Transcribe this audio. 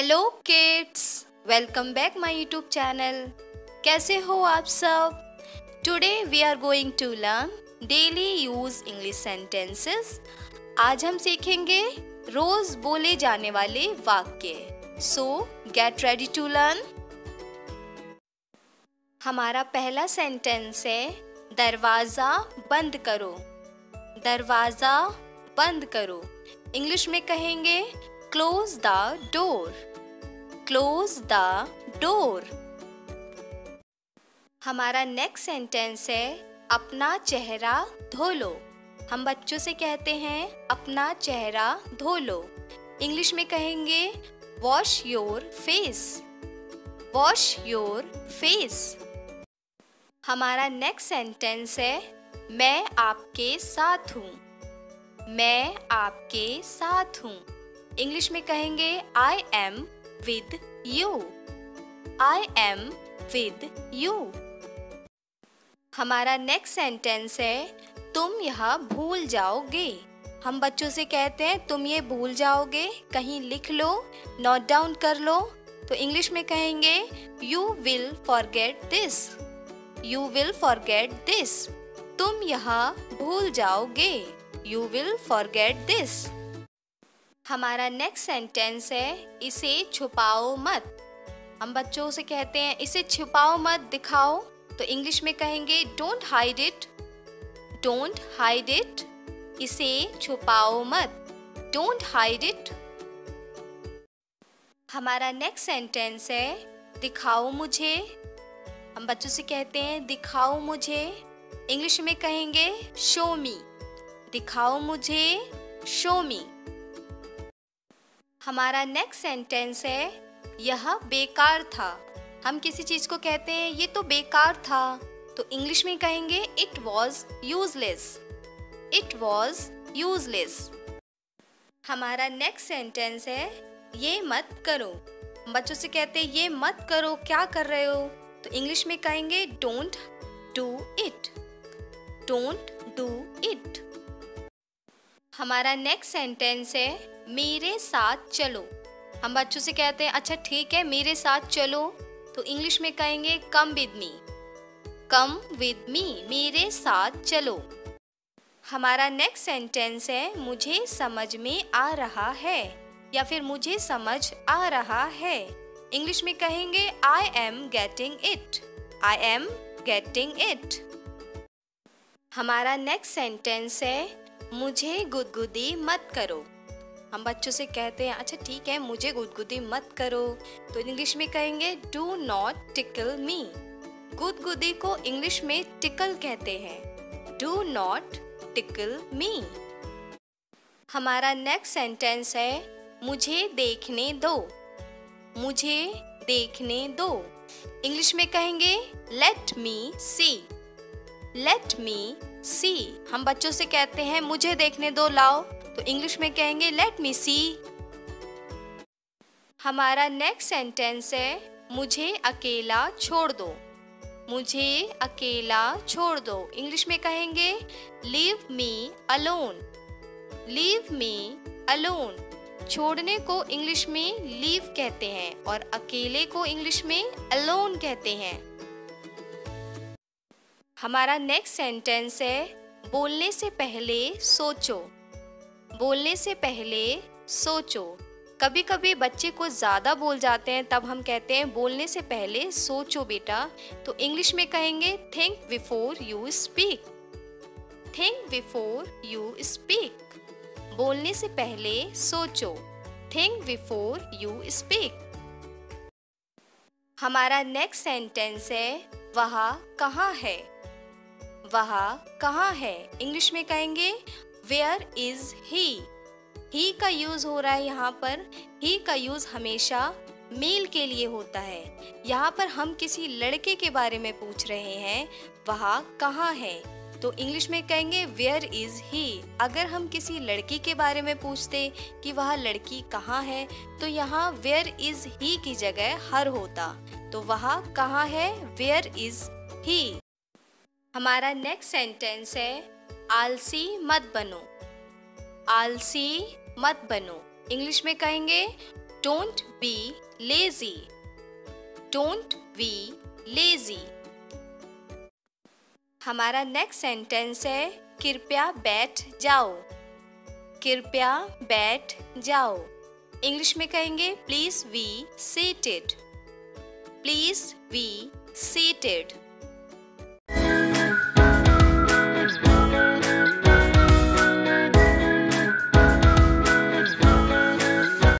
Welcome back my YouTube channel कैसे हो आप सब? Today we are going to learn daily use English sentences आज हम सीखेंगे रोज बोले जाने वाले वाक्य. So get ready to learn हमारा पहला सेंटेंस है, दरवाज़ा बंद करो. दरवाज़ा बंद करो. इंग्लिश में कहेंगे close the door close the door हमारा नेक्स्ट सेंटेंस है, अपना चेहरा धो लो। हम बच्चों से कहते हैं, अपना चेहरा धो लो। इंग्लिश में कहेंगे wash your face wash your face हमारा नेक्स्ट सेंटेंस है, मैं आपके साथ हूँ। मैं आपके साथ हूँ। इंग्लिश में कहेंगे I am with you I am with you हमारा नेक्स्ट सेंटेंस है, तुम यह भूल जाओगे। हम बच्चों से कहते हैं, तुम ये भूल जाओगे, कहीं लिख लो नोट डाउन कर लो। तो इंग्लिश में कहेंगे you will forget this you will forget this तुम यहाँ भूल जाओगे। यू विल फॉरगेट दिस हमारा नेक्स्ट सेंटेंस है, इसे छुपाओ मत। हम बच्चों से कहते हैं, इसे छुपाओ मत, दिखाओ। तो इंग्लिश में कहेंगे don't hide it don't hide it इसे छुपाओ मत। डोंट हाइड इट हमारा नेक्स्ट सेंटेंस है, दिखाओ मुझे। हम बच्चों से कहते हैं, दिखाओ मुझे। इंग्लिश में कहेंगे शो मी दिखाओ मुझे शो मी हमारा नेक्स्ट सेंटेंस है, यह बेकार था। हम किसी चीज़ को कहते हैं, ये तो बेकार था। तो इंग्लिश में कहेंगे it was useless it was useless हमारा नेक्स्ट सेंटेंस है, ये मत करो। बच्चों से कहते हैं, ये मत करो, क्या कर रहे हो? तो इंग्लिश में कहेंगे don't do it don't do it हमारा नेक्स्ट सेंटेंस है, मेरे साथ चलो। हम बच्चों से कहते हैं अच्छा ठीक है, मेरे साथ चलो। तो इंग्लिश में कहेंगे come with me come with me मेरे साथ चलो। हमारा नेक्स्ट सेंटेंस है, मुझे समझ में आ रहा है। या फिर, मुझे समझ आ रहा है। इंग्लिश में कहेंगे I am getting it I am getting it हमारा नेक्स्ट सेंटेंस है मुझे गुदगुदी मत करो। हम बच्चों से कहते हैं अच्छा ठीक है, मुझे गुदगुदी मत करो। तो इंग्लिश में कहेंगे डू नॉट टिकल मी गुदगुदी को इंग्लिश में टिकल कहते हैं। डू नॉट टिकल मी हमारा नेक्स्ट सेंटेंस है, मुझे देखने दो। मुझे देखने दो। इंग्लिश में कहेंगे लेट मी सी लेट मी सी, हम बच्चों से कहते हैं, मुझे देखने दो, लाओ। तो इंग्लिश में कहेंगे लेट मी सी हमारा नेक्स्ट सेंटेंस है, मुझे अकेला छोड़ दो। मुझे अकेला छोड़ दो। इंग्लिश में कहेंगे leave me alone leave me alone छोड़ने को इंग्लिश में लीव कहते हैं और अकेले को इंग्लिश में अलोन कहते हैं। हमारा नेक्स्ट सेंटेंस है, बोलने से पहले सोचो। बोलने से पहले सोचो। कभी कभी बच्चे को ज़्यादा बोल जाते हैं, तब हम कहते हैं, बोलने से पहले सोचो बेटा। तो इंग्लिश में कहेंगे think before you speak think before you speak बोलने से पहले सोचो। थिंक बिफोर यू स्पीक हमारा नेक्स्ट सेंटेंस है, वह कहाँ है? वह कहाँ है? इंग्लिश में कहेंगे वेयर इज़ ही ही का यूज़ हो रहा है यहाँ पर। ही का यूज़ हमेशा मेल के लिए होता है। यहाँ पर हम किसी लड़के के बारे में पूछ रहे हैं, वह कहाँ है? तो इंग्लिश में कहेंगे वेयर इज़ ही अगर हम किसी लड़की के बारे में पूछते कि वह लड़की कहाँ है तो यहाँ वेयर इज़ ही की जगह हर होता। तो वह कहाँ है? वेयर इज़ ही हमारा नेक्स्ट सेंटेंस है, आलसी मत बनो। आलसी मत बनो। इंग्लिश में कहेंगे don't be lazy don't be lazy हमारा नेक्स्ट सेंटेंस है, कृपया बैठ जाओ। कृपया बैठ जाओ। इंग्लिश में कहेंगे please be seated please be seated